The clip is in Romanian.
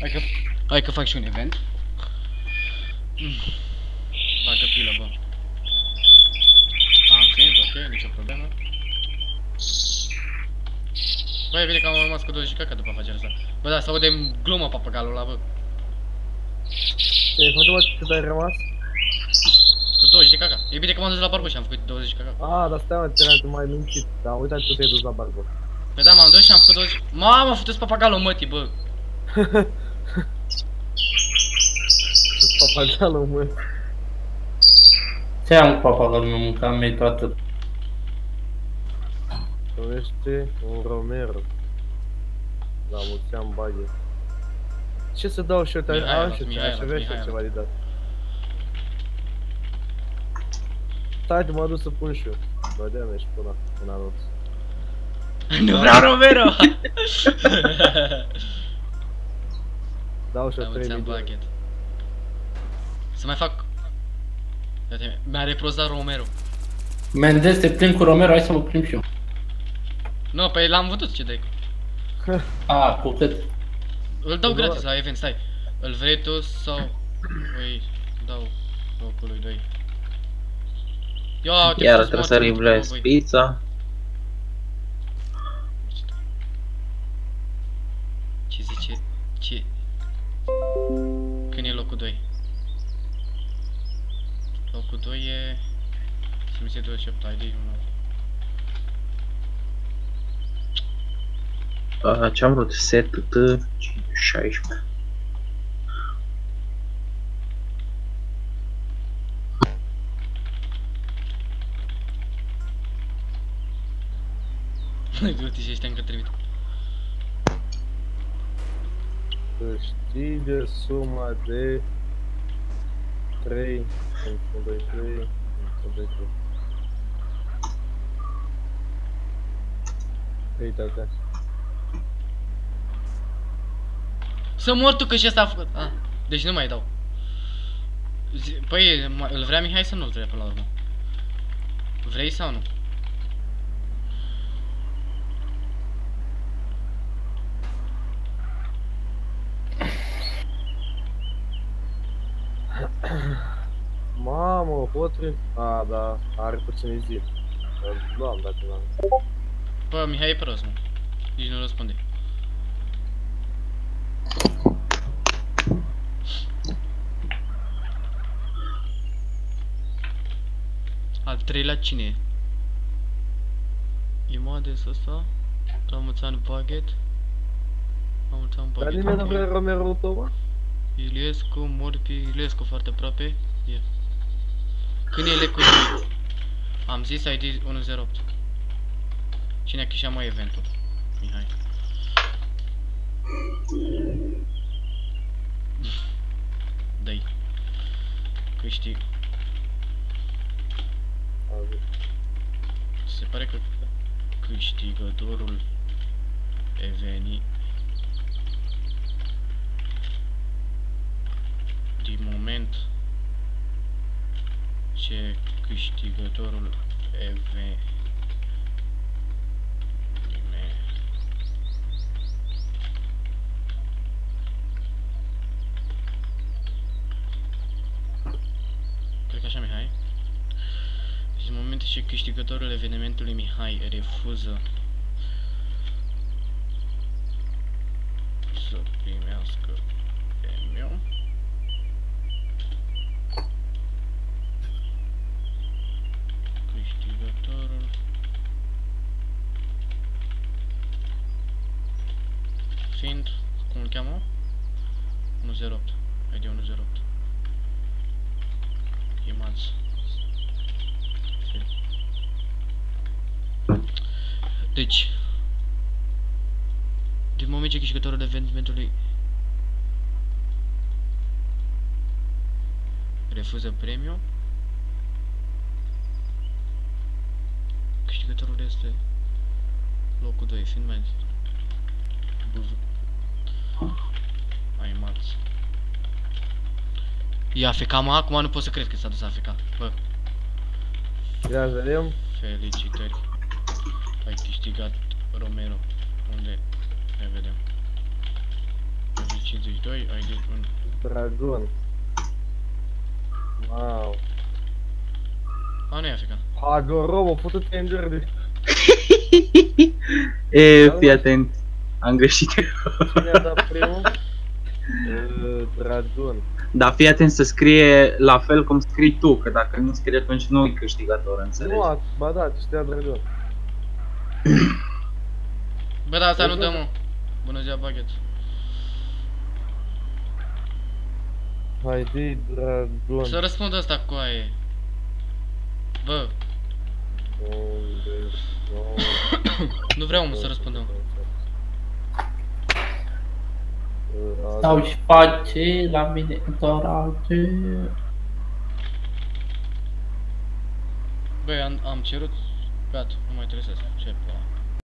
Hai că, hai că fac și un event. Mm. Bagă pilă, bă. Am prins, ok, nicio problemă. Bă, e bine că am rămas cu 20 caca după afacerea asta. Bă, da, s-aude glumă papagalul ăla, bă. Ei, cum mă cât ai rămas? Cu 20 de caca. E bine că m-am dus la barbă și am făcut 20 de caca. Ah, dar stai mă, te tu mai mințit. Da, uite tu te-ai dus la barbă. Păi da, m-am dus și am făcut 20... Mamă, făcut papagalul mătii, bă. Papagalul, mă. Ce am cu papagalul meu, mâncam mei toată. Numește un Romero. La mulți ani baghe. Ce să dau și eu? Te-ai Mihailos, a, și Mihailos, aș avea și eu Mihailos. ceva de dat. Stai, te mă duc să pun și eu. Bă, de și până în anunț. Nu vreau Romero! Dau și eu Am 3 ți-am milioane. Baghet. Să mai fac... Uite, mi-a reprozat Romero. Mendez, te plimbi cu Romero, hai să mă plimb și eu. Nu, păi l-am văzut ce dai. A, cu cât? Îl dau Cu gratis doar. la event, stai. Îl vrei tu sau... Păi, dau locului 2. Ia, uite, Iar sus, trebuie moarte, să mă, reblesc băi. pizza. Ce zice? Ce? Când e locul 2? Locul 2 e... Simiție 28, ID 1. Uh, Ce-am vrut? Set T 16. Du-te și ăștia încă trimit. Câștigă suma de 3, 1, 2, 3, 1, 2, 3. Uite-te. Să mor tu că și ăsta a făcut. Ah, deci nu mai dau. Zi- Păi, ma- îl vrea Mihai să nu-l vrea până la urmă. Vrei sau nu? Mamă, hotri? A, da, are puțin zi. Îl luam dacă n-am. Bă, Mihai e prost, mă. Nici nu răspunde. Al treilea cine e? Imades ăsta? Ramuțan Baghet? Ramuțan Dar Baghet. nimeni nu ok. vrea Romero tău, mă? Iliescu, Morpi, Iliescu foarte aproape. E. Când e lecul Am zis ID 108. Cine a câștigat mai eventul? Mihai. Dă-i. Câștig. Se pare că câștigătorul eveni din moment ce câștigătorul eveniment Cred că așa, Mihai. Deci în momentul ce câștigătorul evenimentului Mihai refuză să primească premiul, câștigătorul fiind, cum îl cheamă? 108, ID 108. Imaț. Deci, din moment ce câștigătorul evenimentului refuză premiul, câștigătorul este locul 2, fiind mai buzu. Mai maț. E AFK, mă, acum nu pot să cred că s-a dus AFK. Bă, Ia să vedem. felicitări. Ai câștigat Romero. Unde? Ne vedem. Felicitări. 52, ID 1. Dragon. Wow. A, nu e african. Hagorobo, putut te îngeri de E, fii atent. Am greșit. cine a dat primul? Uh, Dragon. Dar fii atent să scrie la fel cum scrii tu, că dacă nu scrie atunci nu e câștigător, înțelegi? Nu, a- ba da, știa Dragon. Bă, dar asta nu Deci, dă, bă, mă. Bună ziua, baghet. Haide, Dragon. Să răspund ăsta cu aie. Bă, Unde? nu vreau mă să răspundem. Uh, Stau și face la mine în orașe. Băi, am, am cerut. Gata, nu mai trebuie să ce pula.